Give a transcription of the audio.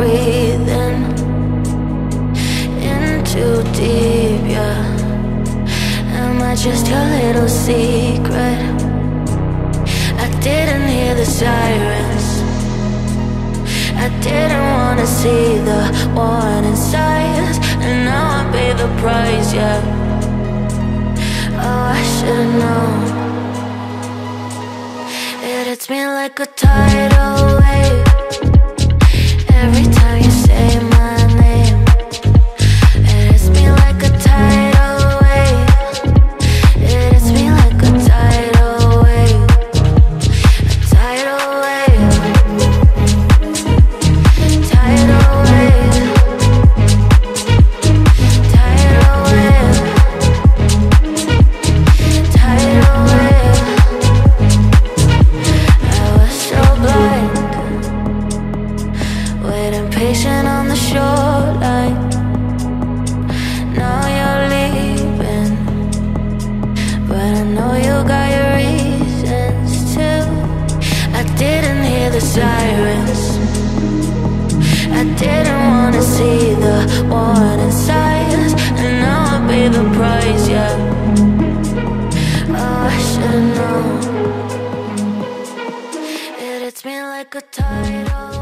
breathing in too deep, yeah. Am I just your little secret? I didn't hear the sirens. I didn't wanna see the warning signs, and now I pay the price, yeah. Oh, I should've known. It hits me like a tidal wave Waiting patient on the shoreline. Now you're leaving. But I know you got your reasons too. I didn't hear the sirens. I didn't wanna see the warning signs. And now I pay the price, yeah. Oh, I should've known. It hits me like a tidal